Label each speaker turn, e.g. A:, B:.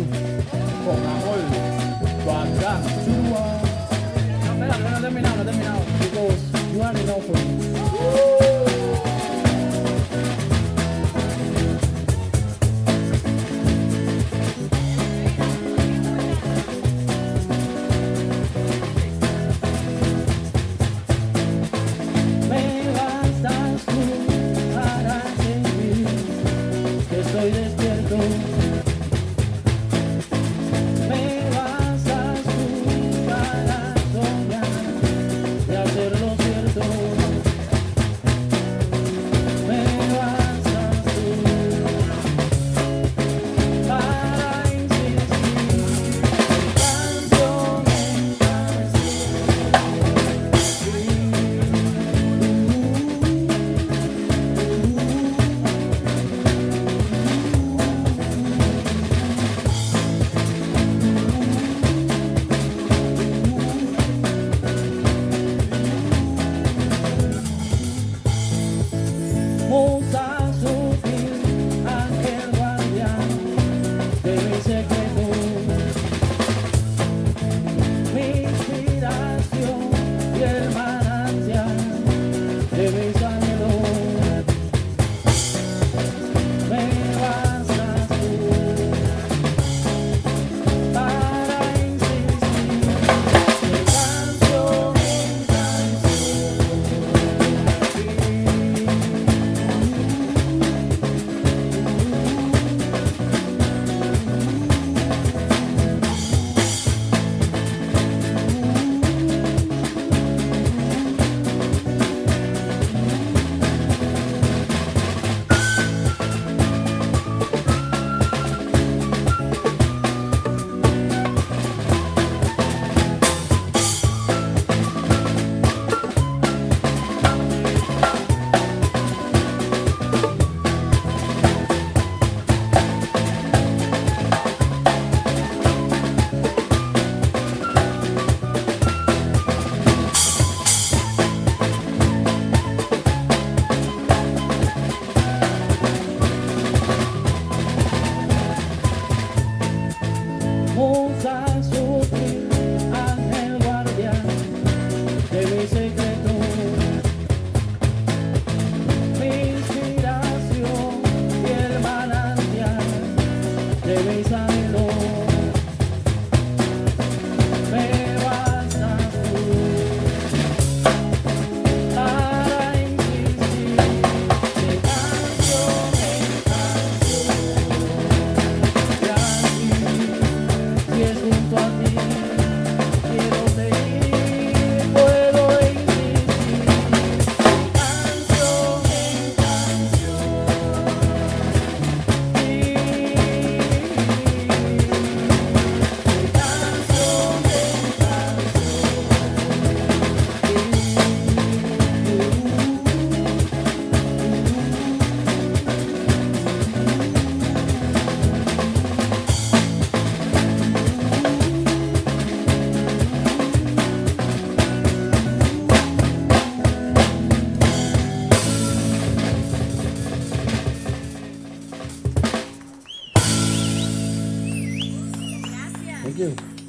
A: No, terminado, terminado. Because you already enough for me. voltar. you.